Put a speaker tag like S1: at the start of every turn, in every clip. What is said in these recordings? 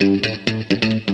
S1: 嗯嗯嗯嗯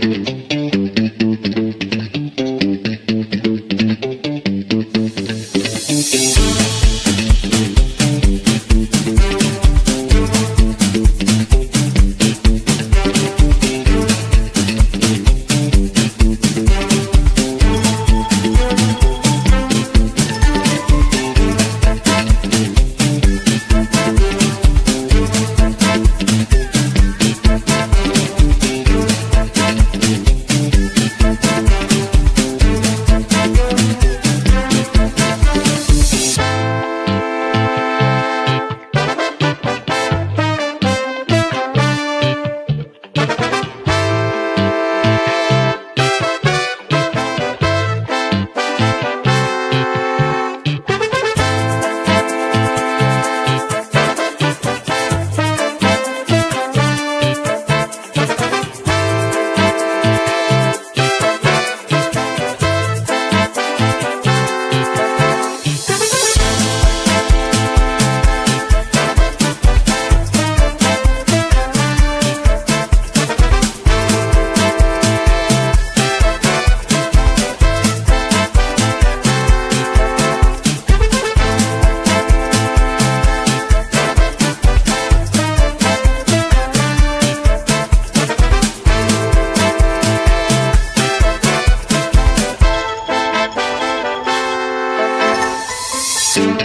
S1: Thank you.